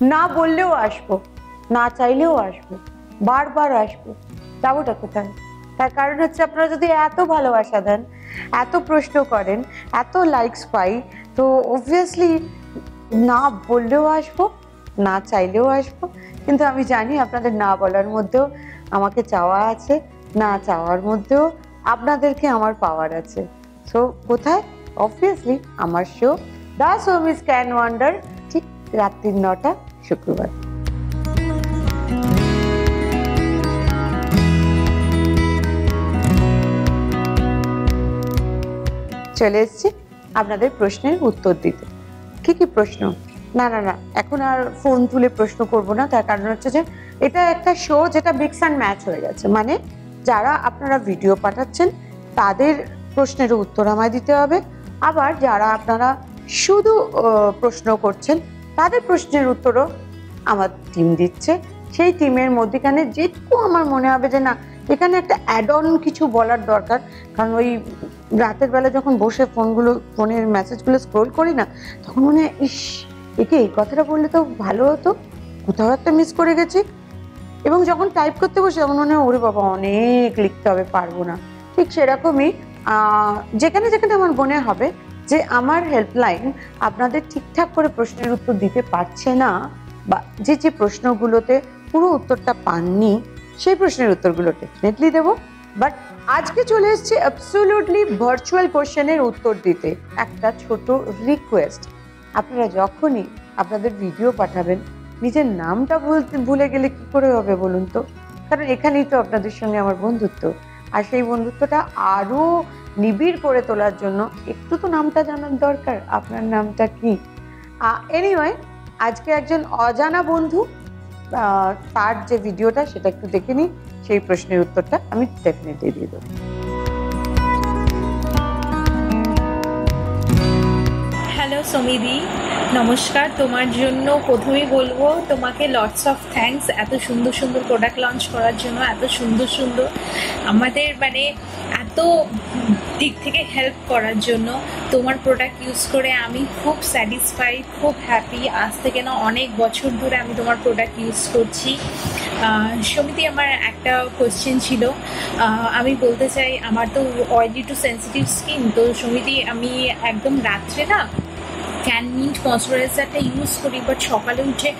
না বললেও আসব, না চাইলেও আসব, বারবার আসব, যাবোটা কোথায়? তার কারণ হচ্ছে আপনারা যদি এত ভালোবাসা দেন, এত প্রশ্ন করেন, এত লাইকস পাই, তো অবভিয়াসলি না বললেও আসব, না চাইলেও আসব। কিন্তু আমি জানি আপনাদের না বলার মধ্যেও আমাকে চাওয়া আছে, না চাওয়ার মধ্যেও আপনাদেরকে আমার পাওয়ার আছে। সো কোথায়? অবভিয়াসলি আমার show the show miss can wonder ঠিক রাত্রির নটা। শুক্রবার। চলে এসেছি আপনাদের প্রশ্নের উত্তর দিতে। কি কি প্রশ্ন? না না না, এখন আর ফোন তুলে প্রশ্ন করব না, তার কারণ হচ্ছে যে এটা একটা শো যেটা মিক্স অ্যান্ড ম্যাচ হয়ে গেছে। মানে যারা আপনারা ভিডিও পাঠাচ্ছেন, তাদের প্রশ্নের উত্তর আমায় দিতে হবে। আবার যারা আপনারা শুধু প্রশ্ন করছেন তাদের প্রশ্নের উত্তরও আমার টিম দিচ্ছে। সেই টিমের মধ্যেখানে যেটুকু আমার মনে হবে যে না, এখানে একটা অ্যাড অন কিছু বলার দরকার। কারণ ওই রাতের বেলা যখন বসে ফোনগুলো, ফোনের মেসেজগুলো স্ক্রোল করি না, তখন মনে হয়, ইস, একে এই কথাটা বললে তো ভালো হতো। কোথাও একটা মিস করে গেছি। এবং যখন টাইপ করতে বসে, তখন মনে হয়, ওরে বাবা, অনেক লিখতে হবে, পারব না। ঠিক সেরকমই যেখানে যেখানে আমার মনে হবে যে আমার হেল্পলাইন আপনাদের ঠিকঠাক করে প্রশ্নের উত্তর দিতে পারছে না বা যে যে প্রশ্নগুলোতে পুরো উত্তরটা পাননি, সেই প্রশ্নের উত্তরগুলো ডেফিনেটলি দেবো। বাট আজকে চলে এসেছি অ্যাবসোলুটলি ভার্চুয়াল কোশ্চেনের উত্তর দিতে। একটা ছোট রিকোয়েস্ট আপনারা যখনই আপনাদের ভিডিও পাঠাবেন, নিজের নামটা বলতে, ভুলে গেলে কি করে হবে বলুন তো? কারণ এখানেই তো আপনাদের সঙ্গে আমার বন্ধুত্ব। আর সেই বন্ধুত্বটা আরও নিবিড় করে তোলার জন্য একটু তো নামটা জানার দরকার। আপনার নামটা কি? এনিওয়ে আজকে একজন অজানা বন্ধু তার যে ভিডিওটা সেটা একটু দেখে নিই, সেই প্রশ্নের উত্তরটা আমি ডেফিনেটলি দিয়ে দেবো। হ্যালো সমিদি নমস্কার, তোমার জন্য প্রথমেই বলব, তোমাকে লটস অফ থ্যাঙ্কস এত সুন্দর সুন্দর প্রোডাক্ট লঞ্চ করার জন্য, এত সুন্দর সুন্দর আমাদের মানে এত দিক থেকে হেল্প করার জন্য তোমার প্রোডাক্ট ইউজ করে আমি খুব স্যাটিসফাইড খুব হ্যাপি আজ থেকে না অনেক বছর ধরে আমি তোমার প্রোডাক্ট ইউজ করছি। সমিতি আমার একটা কোশ্চেন ছিল। আমি বলতে চাই, আমার তো অয়েলি টু সেন্সিটিভ স্কিন তো সমিতি, আমি একদম রাত্রে না ক্যান মিন্ট ময়শ্চারাইজারটা ইউজ করি বাট সকালে উঠে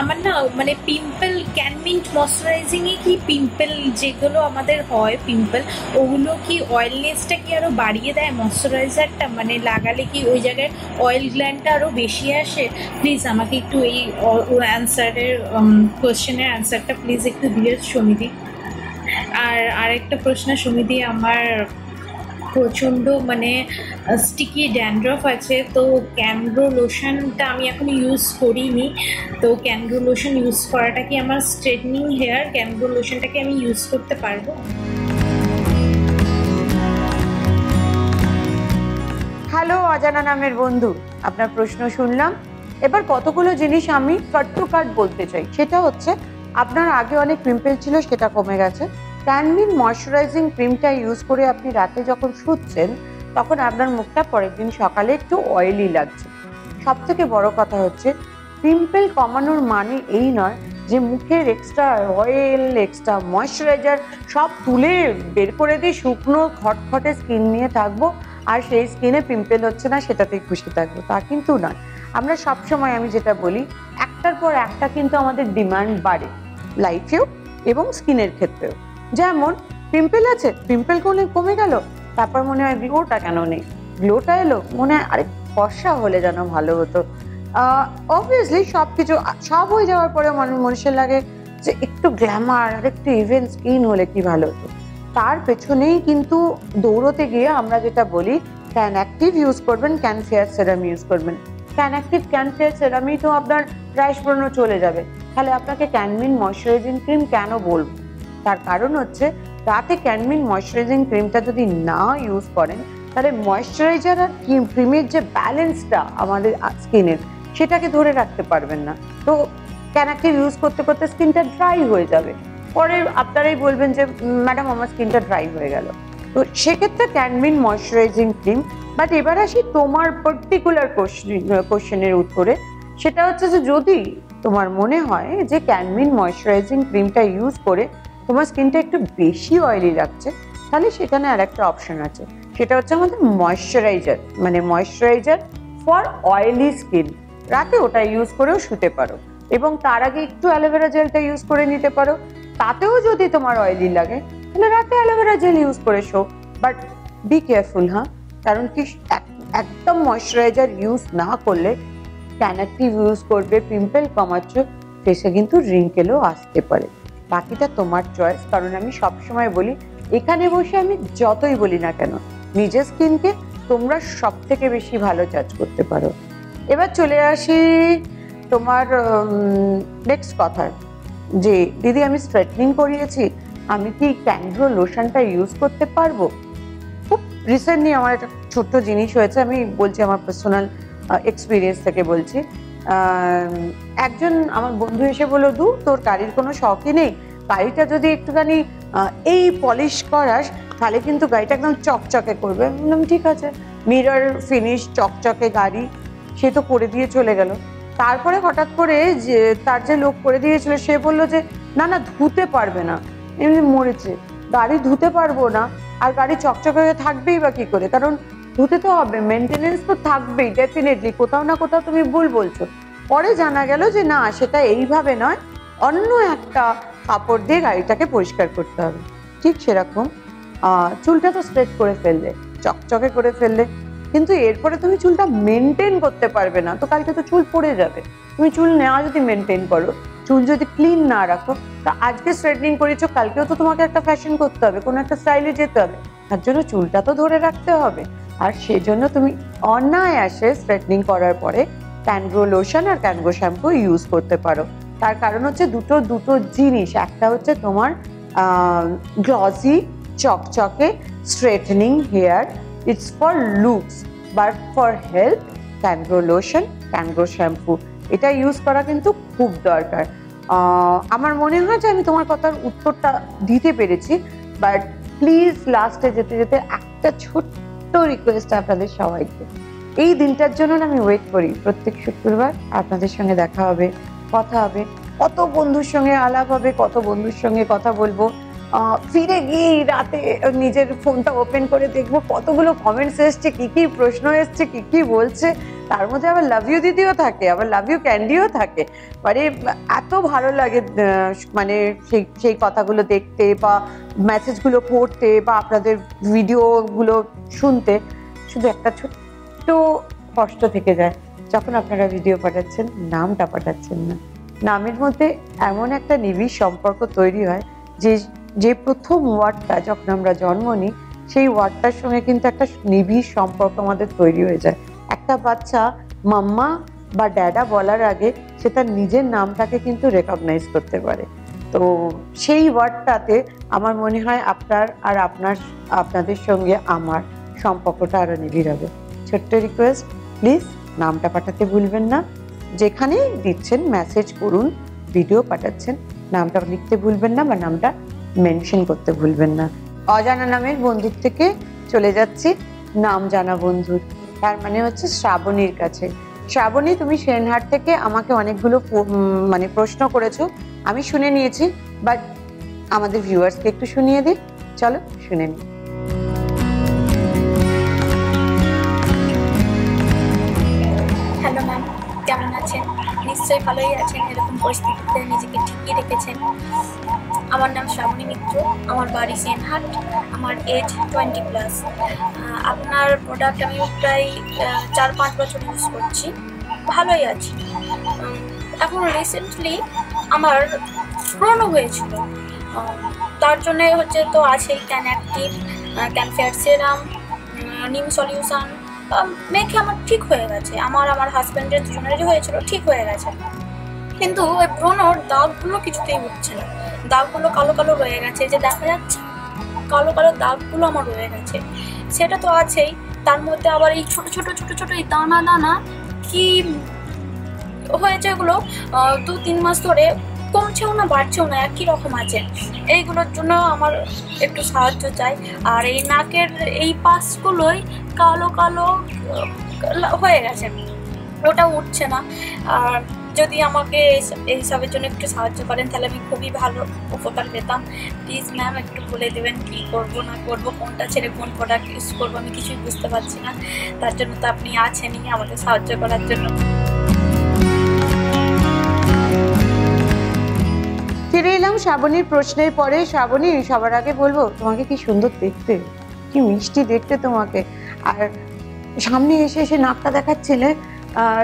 আমার না মানে পিম্পল ক্যান মিন্ট ময়শ্চারাইজিংয়ে কি পিম্পল যেগুলো আমাদের হয় পিম্পল ওগুলো কি অয়েলনেসটা কি আরও বাড়িয়ে দেয়? ময়শ্চারাইজারটা মানে লাগালে কি ওই জায়গায় অয়েল গ্ল্যান্ডটা আরও বেশি আসে? প্লিজ আমাকে একটু এই অ্যান্সারের কোয়েশ্চেনের অ্যান্সারটা প্লিজ একটু দিয়ে সমিতি আর আরেকটা প্রশ্ন সমিতি আমার প্রচণ্ড মানে স্টিকি ড্যান্ড্রফ আছে। তো ক্যানগ্রো লোশনটা আমি এখন ইউজ করিনি। তো ক্যানগ্রো লোশন ইউজ করাটা কি আমার স্ট্রেটনিং হেয়ার ক্যানগ্রো লোশনটাকে আমি ইউজ করতে পারব? হ্যালো অজানা নামের বন্ধু, আপনার প্রশ্ন শুনলাম। এবার কতগুলো জিনিস আমি কাট টু কাট বলতে চাই? সেটা হচ্ছে, আপনার আগে অনেক পিম্পল ছিল, সেটা কমে গেছে। ক্যানমিন ময়শ্চারাইজিং ক্রিমটা ইউজ করে আপনি রাতে যখন শুচ্ছেন, তখন আপনার মুখটা পরের দিন সকালে একটু অয়েলি লাগছে। সব থেকে বড় কথা হচ্ছে পিম্পল কমানোর মানে এই নয় যে মুখের এক্সট্রা অয়েল এক্সট্রা ময়শ্চারাইজার সব তুলে বের করে দিয়ে শুকনো, খটখটে স্কিন নিয়ে থাকব, আর সেই স্কিনে পিম্পল হচ্ছে না, সেটাতেই খুশি থাকব। তা কিন্তু নয়। আমরা সবসময় আমি যেটা বলি, একটার পর একটা কিন্তু আমাদের ডিমান্ড বাড়ে লাইফেও এবং স্কিনের ক্ষেত্রেও। যেমন পিম্পল আছে পিম্পল কমে কমে গেল, তারপর মনে হয় গ্লোটা কেন নেই? গ্লোটা এলো, মনে হয় আরে ফর্সা হলে যেন ভালো হতো। অবভিয়াসলি সব কিছু সব হয়ে যাওয়ার পরে মানুষ মানুষের লাগে যে একটু গ্ল্যামার আর একটু ইভেন্ট স্কিন হলে কি ভালো হতো। তার পেছনেই কিন্তু দৌড়তে গিয়ে আমরা যেটা বলি ক্যান অ্যাক্টিভ ইউজ করবেন ক্যান ফেয়ার সেরাম ইউজ করবেন। ক্যান অ্যাক্টিভ ক্যান ফেয়ার সেরামই তো আপনার রাইস ব্রণ চলে যাবে। তাহলে আপনাকে ক্যানমিন ময়শ্চারাইজিং ক্রিম কেন বলব? তার কারণ হচ্ছে রাতে ক্যানমিন ময়শ্চারাইজিং ক্রিমটা যদি না ইউজ করেন, তাহলে ময়শ্চারাইজার আর ক্রিমের যে ব্যালেন্সটা আমাদের স্কিনের, সেটাকে ধরে রাখতে পারবেন না। তো ক্যান অ্যাক্টিভ ইউজ করতে করতে স্কিনটা ড্রাই হয়ে যাবে। পরে আপনারাই বলবেন যে ম্যাডাম আমার স্কিনটা ড্রাই হয়ে গেল। তো সেক্ষেত্রে ক্যানমিন ময়শ্চারাইজিং ক্রিম বাট এবার আসি তোমার পার্টিকুলার কোশ্চেনের উত্তরে। সেটা হচ্ছে যে, যদি তোমার মনে হয় যে, ক্যানমিন ময়শ্চারাইজিং ক্রিমটা ইউজ করে তোমার স্কিনটা একটু বেশি অয়েলি লাগছে, তাহলে সেখানে আর একটা অপশন আছে। সেটা হচ্ছে আমাদের ময়শ্চারাইজার মানে ময়শ্চারাইজার ফর অয়েলি স্কিন রাতে ওটা ইউজ করেও শুতে পারো এবং তার আগে একটু অ্যালোভেরা জেলটা ইউজ করে নিতে পারো। তাতেও যদি তোমার অয়েলি লাগে, তাহলে রাতে অ্যালোভেরা জেল ইউজ করে শো। বাট বি কেয়ারফুল হ্যাঁ? কারণ কি, এক- একদম ময়শ্চারাইজার ইউজ না করলে ক্যানাক্টিভ ইউজ করবে পিম্পল কমাচ্ছ ফেসে কিন্তু রিঙ্কেলও আসতে পারে। বাকিটা তোমার চয়েস কারণ আমি সবসময় বলি, এখানে বসে আমি যতই বলি না কেন, নিজের স্কিনকে তোমরা সব থেকে বেশি ভালো জাজ করতে পারো। এবার চলে আসি তোমার নেক্সট কথা যে, দিদি, আমি স্ট্রেটনিং করিয়েছি, আমি কি ক্যান্ড্রো লোশনটা ইউজ করতে পারব? খুব রিসেন্টলি আমার একটা ছোট্ট জিনিস হয়েছে, আমি বলছি আমার পার্সোনাল এক্সপিরিয়েন্স থেকে বলছি। একজন আমার বন্ধু এসে বলল দু তোর গাড়ির কোনো শখই নেই। গাড়িটা যদি একটুখানি এই পলিশ করাস, তাহলে কিন্তু গাড়িটা একদম চকচকে করবে। বললাম, ঠিক আছে। মিরর ফিনিশ চকচকে গাড়ি, সে তো করে দিয়ে চলে গেল। তারপরে হঠাৎ করে যে, তার যে লোক করে দিয়েছিল, সে বলল যে, না না, ধুতে পারবে না। এমনি মরেছে। গাড়ি ধুতে পারব না, আর গাড়ি চকচকে থাকবেই বা কি করে? কারণ ধুতে তো হবে মেনটেনেন্স তো থাকবেই ডেফিনেটলি কোথাও না কোথাও তুমি ভুল বলছো। পরে জানা গেল যে না, সেটা এইভাবে নয়। অন্য একটা কাপড় দিয়ে গাড়িটাকে পরিষ্কার করতে হবে। ঠিক সেরকম। চুলটা তো স্ট্রেট করে ফেললে, চকচকে করে ফেললে। কিন্তু এরপরে তুমি চুলটা মেনটেন করতে পারবে না। তো কালকে তো চুল পড়ে যাবে। তুমি চুল নেওয়া যদি মেনটেন করো, চুল যদি ক্লিন না রাখো, তা আজকে স্ট্রেটনিং করেছ, কালকেও তো তোমাকে একটা ফ্যাশন করতে হবে, কোনো একটা স্টাইলে যেতে হবে। তার জন্য চুলটা তো ধরে রাখতে হবে। আর সেজন্য তুমি অনায়াসে স্ট্রেটনিং করার পরে ক্যানগ্রো লোশন আর ক্যানগ্রো শ্যাম্পু ইউজ করতে পারো। তার কারণ হচ্ছে দুটো দুটো জিনিস। একটা হচ্ছে তোমার গ্লসি চকচকে straightening hair it's for looks but for health can grow lotion can grow shampoo এটা ইউজ করা কিন্তু খুব দরকার। আমার মনে হয় যে আমি তোমার কথার উত্তরটা দিতে পেরেছি বাট প্লিজ লাস্টে যেতে যেতে একটা ছোট্ট রিকোয়েস্ট আপনাদের সবাইকে। এই দিনটার জন্য আমি ওয়েট করি। প্রত্যেক শুক্রবার আপনাদের সঙ্গে দেখা হবে, কথা হবে। কত বন্ধুর সঙ্গে আলাপ হবে, কত বন্ধুর সঙ্গে কথা বলব। ফিরে গিয়ে রাতে নিজের ফোনটা ওপেন করে দেখব কতগুলো কমেন্টস এসছে, কি কি প্রশ্ন এসছে, কি কি বলছে। তার মধ্যে আবার লাভ ইউ দিদিও থাকে, আবার লাভ ইউ ক্যান্ডিও থাকে। মানে এত ভালো লাগে মানে সেই সেই কথাগুলো দেখতে বা মেসেজগুলো পড়তে বা আপনাদের ভিডিওগুলো শুনতে শুধু একটা ছোট্ট কষ্ট থেকে যায় যখন আপনারা ভিডিও পাঠাচ্ছেন, নামটা পাঠাচ্ছেন না। নামের মধ্যে এমন একটা নিবিড় সম্পর্ক তৈরি হয় যে যে প্রথম ওয়ার্ডটা যখন আমরা জন্ম নিই, সেই ওয়ার্ডটার সঙ্গে কিন্তু একটা নিবিড় সম্পর্ক আমাদের তৈরি হয়ে যায়। একটা বাচ্চা মাম্মা বা ড্যাডা বলার আগে সে তার নিজের নামটাকে কিন্তু রেকগনাইজ করতে পারে। তো সেই ওয়ার্ডটাতে আমার মনে হয় আপনার আর আপনার, আপনাদের সঙ্গে আমার সম্পর্কটা আরও নিবিড় হবে। ছোট্ট রিকোয়েস্ট প্লিজ নামটা পাঠাতে ভুলবেন না। যেখানেই দিচ্ছেন মেসেজ করুন ভিডিও পাঠাচ্ছেন, নামটা লিখতে ভুলবেন না বা নামটা মেনশন করতে ভুলবেন না। অজানা নামের বন্ধুর থেকে চলে যাচ্ছি, নাম জানা বন্ধুর। তার মানে হচ্ছে শ্রাবণীর কাছে। শ্রাবণী, তুমি সেনহাট থেকে আমাকে অনেকগুলো মানে প্রশ্ন করেছ। আমি শুনে নিয়েছি বাট আমাদের ভিউয়ার্সকে একটু শুনিয়ে দিই। চলো, শুনে নিই। হ্যালো ম্যাম, কেমন আছেন? নিশ্চয়ই ভালোই আছেন। এরকম পরিস্থিতিতে নিজেকে ঠিকই রেখেছেন। আমার নাম শ্রাবণী মিত্র, আমার বাড়ি সেনহাট, আমার এজ টোয়েন্টি প্লাস আপনার প্রোডাক্ট আমি প্রায় চার পাঁচ বছর ইউজ করছি। ভালোই আছি। এখন রিসেন্টলি আমার ব্রণও হয়েছিল। তার জন্যে হচ্ছে তো আছেই can active can fair serum নিম সলিউশন মেখে আমার ঠিক হয়ে গেছে। আমার আমার হাজব্যান্ডের দুজনেরই হয়েছিল, ঠিক হয়ে গেছে। কিন্তু ওই ব্রণর দাগগুলো কিছুতেই উঠছে না। দাগগুলো কালো কালো রয়ে গেছে যে দেখা যাচ্ছে, কালো কালো দাগগুলো আমার রয়ে গেছে। সেটা তো আছেই, তার মধ্যে আবার এই ছোট ছোট ছোট ছোট এই দানা দানা কি হয়েছে এগুলো? দু তিন মাস ধরে কমছেও না, বাড়ছেও না, একই রকম আছে। এইগুলোর জন্য আমার একটু সাহায্য চাই। আর এই নাকের এই পাশগুলোই কালো কালো হয়ে গেছে। ওটা উঠছে না। আর যদি আমাকে এই- সবের জন্য একটু সাহায্য করেন, তাহলে আমি খুবই ভালো উপকার পেতাম। প্লিজ ম্যাম একটু বলে দেবেন কী করব, না করব, কোনটা ছেড়ে কোন প্রোডাক্ট ইউজ করব, আমি কিছুই বুঝতে পারছি না। তার জন্য তো আপনি আছেনই আমাকে সাহায্য করার জন্য। ফিরে এলাম শ্রাবণীর প্রশ্নের পরে। শ্রাবণী, সবার আগে বলব, তোমাকে কি সুন্দর দেখতে, কি মিষ্টি দেখতে তোমাকে। আর সামনে এসে এসে নাকটা দেখাচ্ছিলে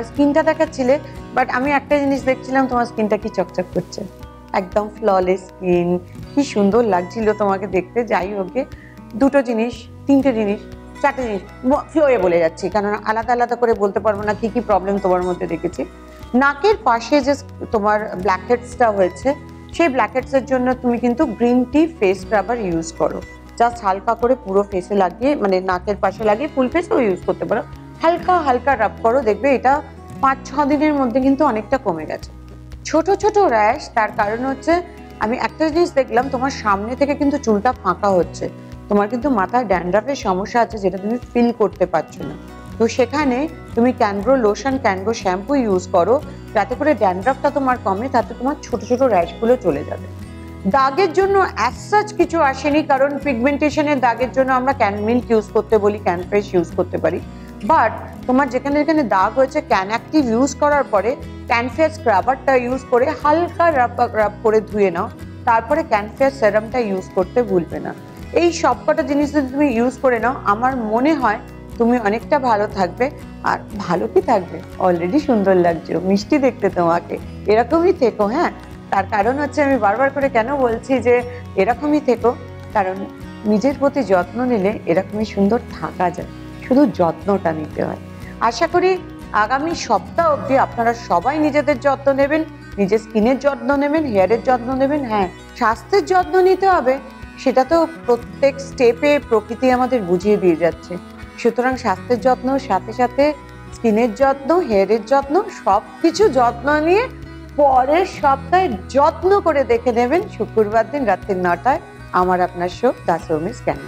স্কিনটা দেখাচ্ছিলে বাট আমি একটা জিনিস দেখছিলাম, তোমার স্কিনটা কি চকচক করছে? একদম ফ্ললেস স্কিন কি সুন্দর লাগছিল তোমাকে দেখতে। যাই হোক, দুটো জিনিস, তিনটে জিনিস, চারটে জিনিস ফ্লোয়ে বলে যাচ্ছি। কারণ আলাদা আলাদা করে বলতে পারব না কি কি প্রবলেম তোমার মধ্যে দেখেছি। নাকের পাশে যে তোমার ব্ল্যাকহেডসটা হয়েছে, সেই ব্ল্যাকহেডসের জন্য তুমি কিন্তু green tea face scrubber use করো। জাস্ট হালকা করে পুরো ফেসে লাগিয়ে মানে নাকের পাশে লাগিয়ে ফুল ফেসেও ইউজ করতে পারো। হালকা হালকা রাব করো। দেখবে এটা পাঁচ ছ দিনের মধ্যে কিন্তু অনেকটা কমে গেছে। ছোট ছোট র্যাশ তার কারণ হচ্ছে আমি একটা জিনিস দেখলাম, তোমার সামনে থেকে কিন্তু চুলটা ফাঁকা হচ্ছে। তোমার কিন্তু মাথায় ড্যান্ড্রাফের সমস্যা আছে যেটা তুমি ফিল করতে পারছ না। তো সেখানে তুমি can grow lotion can grow shampoo use করো, যাতে করে ড্যান্ড্রাফটা তোমার কমে, তাতে তোমার ছোট ছোট র্যাশগুলো চলে যাবে। দাগের জন্য অ্যাজ সাচ কিছু আসেনি, কারণ পিগমেন্টেশনের দাগের জন্য আমরা ক্যান মিল্ক ইউজ করতে বলি ক্যান ফ্রেশ ইউজ করতে পারি। বাট তোমার যেখানে যেখানে দাগ হয়েছে ক্যান অ্যাক্টিভ ইউজ করার পরে ক্যান ফেয়ার স্ক্রাবারটা ইউজ করে হালকা রাব রাব করে ধুয়ে নাও। তারপরে ক্যান ফেয়ার সেরামটা ইউজ করতে ভুলবে না। এই সবকটা জিনিস যদি তুমি ইউজ করে নাও, আমার মনে হয় তুমি অনেকটা ভালো থাকবে। আর ভালো কি থাকবে? অলরেডি সুন্দর লাগছে, মিষ্টি দেখতে তোমাকে। এরকমই থেকো হ্যাঁ? তার কারণ হচ্ছে আমি বারবার করে কেন বলছি যে, এরকমই থেকো। কারণ নিজের প্রতি যত্ন নিলে এরকমই সুন্দর থাকা যায়। শুধু যত্নটা নিতে হয়। আশা করি আগামী সপ্তাহ অবধি আপনারা সবাই নিজেদের যত্ন নেবেন, নিজের স্কিনের যত্ন নেবেন, হেয়ারের যত্ন নেবেন হ্যাঁ স্বাস্থ্যের যত্ন নিতে হবে, সেটা তো প্রত্যেক স্টেপে প্রকৃতি আমাদের বুঝিয়ে দিয়ে যাচ্ছে। সুতরাং স্বাস্থ্যের যত্ন, সাথে সাথে স্কিনের যত্ন, হেয়ারের যত্ন সব কিছু যত্ন নিয়ে পরের সপ্তাহে যত্ন করে দেখে নেবেন। শুক্রবার দিন রাত্রি নটায় আমার আপনার শো দাস হোমিস ক্যান